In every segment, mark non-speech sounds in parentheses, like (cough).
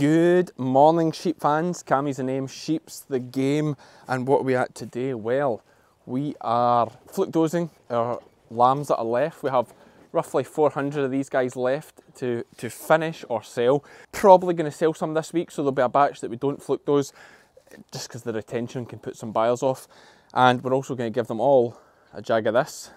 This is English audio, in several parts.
Good morning, sheep fans. Cammy's the name, sheep's the game. And what are we at today? Well, we are fluke dosing our lambs that are left. We have roughly 400 of these guys left to, to finish or sell. Probably going to sell some this week, so there'll be a batch that we don't fluke dose just because the retention can put some buyers off. And we're also going to give them all a jag of this.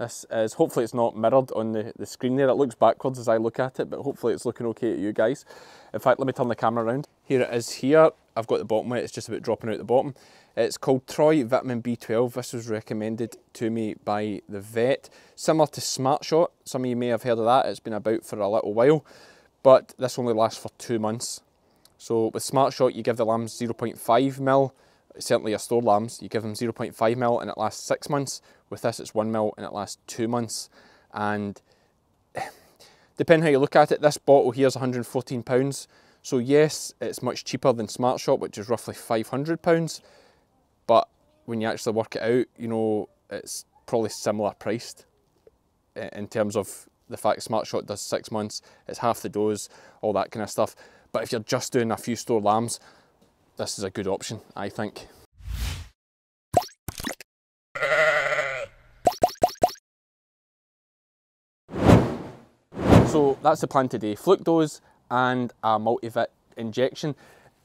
This is, hopefully it's not mirrored on the, the screen there. It looks backwards as I look at it, but hopefully it's looking okay to you guys. In fact, let me turn the camera around. Here it is here. I've got the bottom weight, it's just about dropping out the bottom. It's called Troy Vitamin B12. This was recommended to me by the vet. Similar to Smart Shot, some of you may have heard of that. It's been about for a little while, but this only lasts for two months. So with Smart Shot, you give the lambs 0.5 mil certainly your store lambs, you give them 0.5 mil and it lasts six months. With this, it's one mil and it lasts two months. And (sighs) depending how you look at it, this bottle here is 114 pounds. So yes, it's much cheaper than Smart Shot, which is roughly 500 pounds. But when you actually work it out, you know, it's probably similar priced in terms of the fact Smart Shot does six months, it's half the dose, all that kind of stuff. But if you're just doing a few store lambs, this is a good option, I think. So that's the plan today, fluke dose and a multivit injection.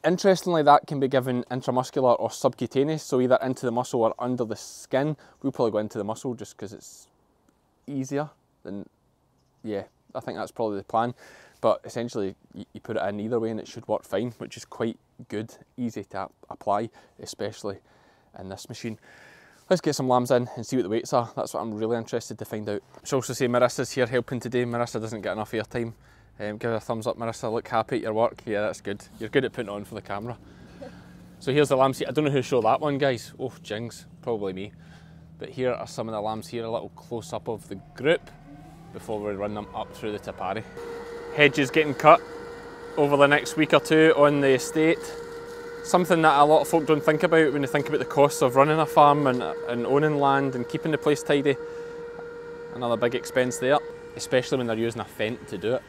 Interestingly, that can be given intramuscular or subcutaneous, so either into the muscle or under the skin. We'll probably go into the muscle just because it's easier than, yeah, I think that's probably the plan. But essentially, you put it in either way and it should work fine, which is quite good, easy to apply, especially in this machine. Let's get some lambs in and see what the weights are. That's what I'm really interested to find out. I should also say Marissa's here helping today. Marissa doesn't get enough airtime. Um, give her a thumbs up, Marissa. Look happy at your work. Yeah, that's good. You're good at putting on for the camera. so here's the lambs. I don't know who showed that one, guys. Oh, jings, probably me. But here are some of the lambs here, a little close up of the group before we run them up through the Te Pari hedges getting cut over the next week or two on the estate. Something that a lot of folk don't think about when they think about the costs of running a farm and, and owning land and keeping the place tidy. Another big expense there, especially when they're using a Fendt to do it.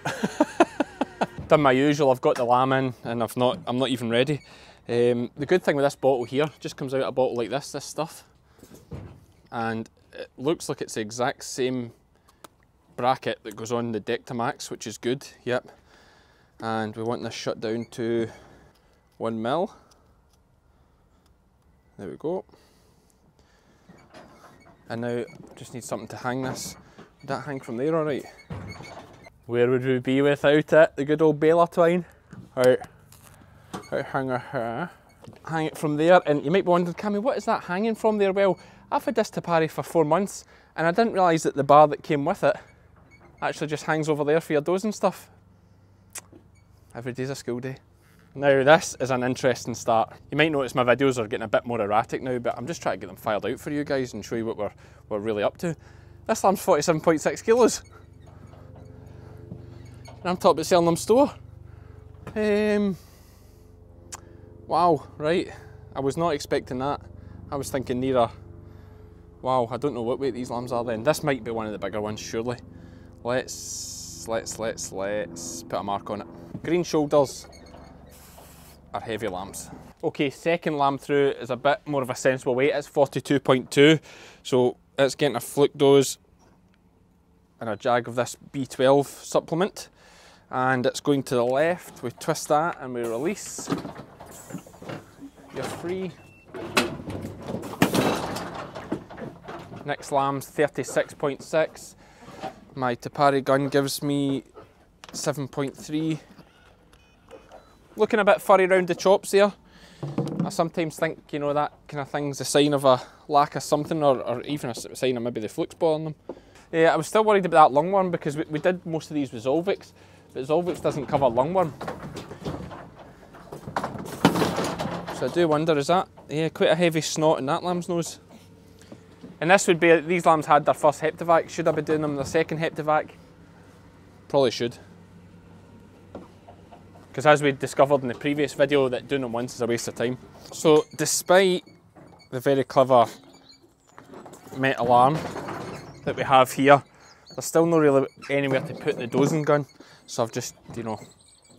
(laughs) Done my usual, I've got the lamb in and I've not, I'm not even ready. Um, the good thing with this bottle here, just comes out a bottle like this, this stuff. And it looks like it's the exact same bracket that goes on the Dectomax, which is good, yep. And we want this shut down to one mil. There we go. And now just need something to hang this. Would that hang from there alright? Where would we be without it? The good old baler twine. Right. Right, hang it here. Hang it from there, and you might be wondering, Cammy, what is that hanging from there? Well, I've had this Te Pari for four months, and I didn't realise that the bar that came with it actually just hangs over there for your and stuff. Every day's a school day. Now this is an interesting start. You might notice my videos are getting a bit more erratic now, but I'm just trying to get them filed out for you guys and show you what we're, we're really up to. This lamb's 47.6 kilos. And I'm talking about selling them store. Um, wow, right. I was not expecting that. I was thinking nearer, wow, I don't know what weight these lambs are then. This might be one of the bigger ones, surely. Let's, let's, let's, let's put a mark on it. Green shoulders are heavy lambs. Okay, second lamb through is a bit more of a sensible weight. It's 42.2, so it's getting a fluke dose and a jag of this B12 supplement. And it's going to the left. We twist that and we release. You're free. Next lamb's 36.6. My Te Pari gun gives me 7.3. Looking a bit furry around the chops there. I sometimes think, you know, that kind of thing's a sign of a lack of something or, or even a sign of maybe the fluke's boiling them. Yeah, I was still worried about that lungworm because we, we did most of these with Zolvix, but Zolvix doesn't cover lungworm. So I do wonder, is that, yeah, quite a heavy snot in that lamb's nose. And this would be, these lambs had their first Heptavac. Should I be doing them their second Heptavac? Probably should. Because as we discovered in the previous video, that doing them once is a waste of time. So despite the very clever metal arm that we have here, there's still no really anywhere to put the dosing gun. So I've just, you know,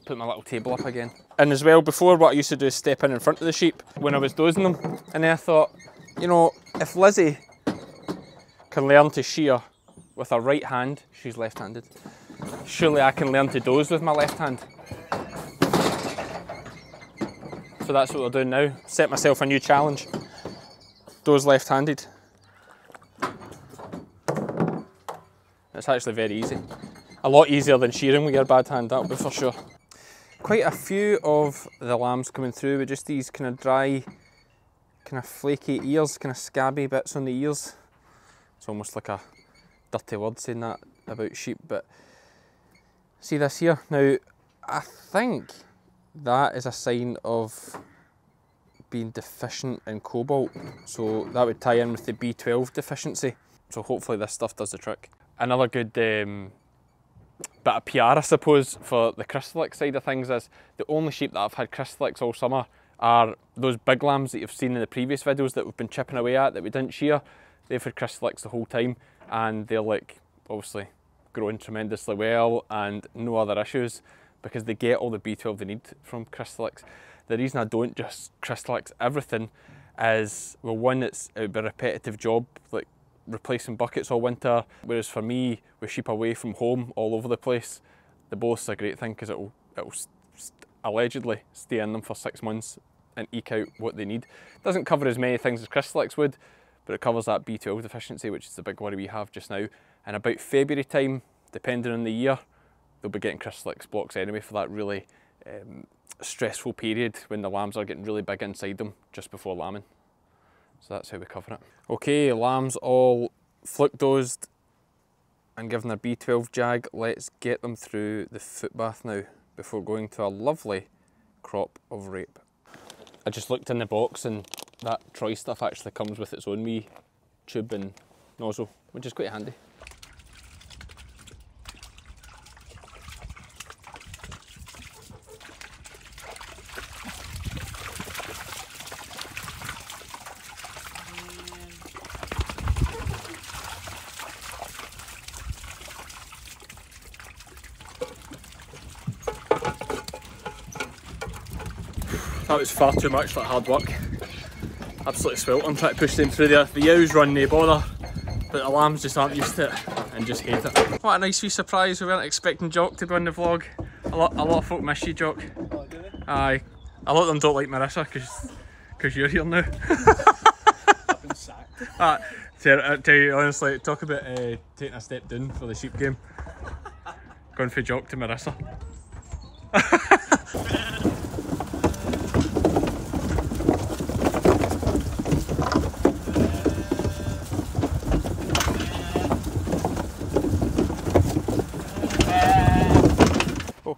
put my little table up again. And as well, before what I used to do is step in in front of the sheep when I was dozing them. And then I thought, you know, if Lizzie can learn to shear with her right hand, she's left-handed, surely I can learn to doze with my left hand. So that's what we're doing now. Set myself a new challenge. Doze left-handed. It's actually very easy. A lot easier than shearing with your bad hand, that'll be for sure. Quite a few of the lambs coming through with just these kind of dry, kind of flaky ears, kind of scabby bits on the ears. It's almost like a dirty word saying that about sheep, but see this here? Now, I think that is a sign of being deficient in cobalt. So that would tie in with the B12 deficiency. So hopefully this stuff does the trick. Another good um, bit of PR, I suppose, for the Crystalyx side of things is the only sheep that I've had Crystalyx all summer are those big lambs that you've seen in the previous videos that we've been chipping away at that we didn't shear. They've had Crystalyx the whole time and they're like obviously growing tremendously well and no other issues because they get all the B12 they need from Crystalyx. The reason I don't just Crystalyx everything is well one it's it would be a repetitive job like replacing buckets all winter whereas for me with sheep away from home all over the place the bolus a great thing because it'll it'll allegedly stay in them for six months and eke out what they need. It doesn't cover as many things as Crystalyx would but it covers that B12 deficiency which is the big worry we have just now and about February time depending on the year they'll be getting Crystalyx blocks anyway for that really um, stressful period when the lambs are getting really big inside them just before lambing. So that's how we cover it. Okay, lambs all fluke dozed and given their B12 jag. Let's get them through the foot bath now before going to a lovely crop of rape. I just looked in the box and that Troy stuff actually comes with its own wee tube and nozzle, which is quite handy. That was far too much for hard work. Absolutely sweltering trying to push them through there. The ewes run no bother, but the lambs just aren't used to it and just hate it. What a nice wee surprise, we weren't expecting Jock to be on the vlog. A lot, a lot of folk miss you, Jock. Oh, Aye. A lot of them don't like Marissa because you're here now. I've been sacked. Tell, tell you honestly, talk about uh, taking a step down for the sheep game. Going from Jock to Marissa. (laughs)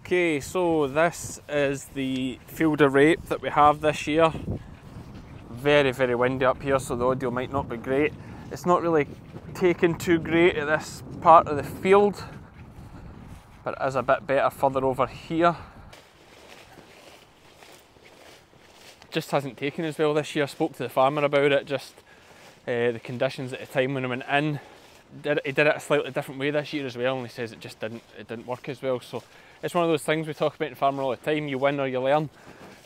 Okay, so this is the field of rape that we have this year. Very, very windy up here, so the audio might not be great. It's not really taken too great at this part of the field, but it is a bit better further over here. Just hasn't taken as well this year. I spoke to the farmer about it, just uh, the conditions at the time when I went in. Did, he did it a slightly different way this year as well, and he says it just didn't it didn't work as well. So it's one of those things we talk about in farming all the time, you win or you learn.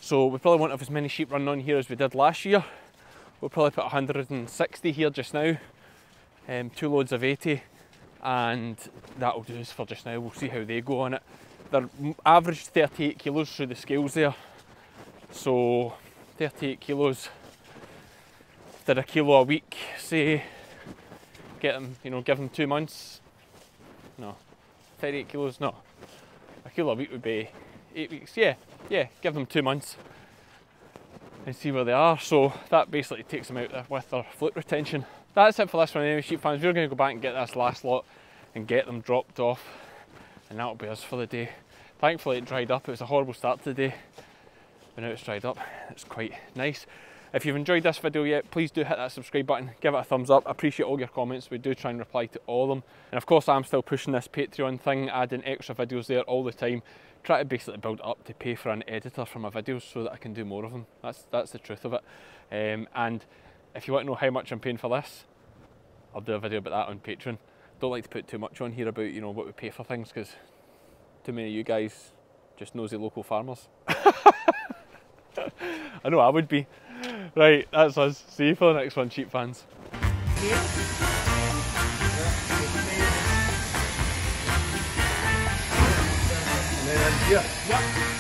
So we probably won't have as many sheep running on here as we did last year. We'll probably put 160 here just now, um, two loads of 80, and that'll do us for just now. We'll see how they go on it. They're average 38 kilos through the scales there. So 38 kilos, did a kilo a week, say, get them, you know, give them two months. No, 38 kilos, no, a kilo a week would be eight weeks. Yeah, yeah, give them two months and see where they are. So that basically takes them out there with their fluke retention. That's it for this one anyway, sheep fans. We're going to go back and get this last lot and get them dropped off and that'll be us for the day. Thankfully it dried up. It was a horrible start to the day, but now it's dried up. It's quite nice. If you've enjoyed this video yet, please do hit that subscribe button, give it a thumbs up. I appreciate all your comments. We do try and reply to all of them. And of course, I'm still pushing this Patreon thing, adding extra videos there all the time. Try to basically build up to pay for an editor for my videos so that I can do more of them. That's, that's the truth of it. Um, and if you want to know how much I'm paying for this, I'll do a video about that on Patreon. Don't like to put too much on here about, you know, what we pay for things because too many of you guys just nosy local farmers. (laughs) I know I would be. Right, that's us. See you for the next one, cheap fans. Yeah.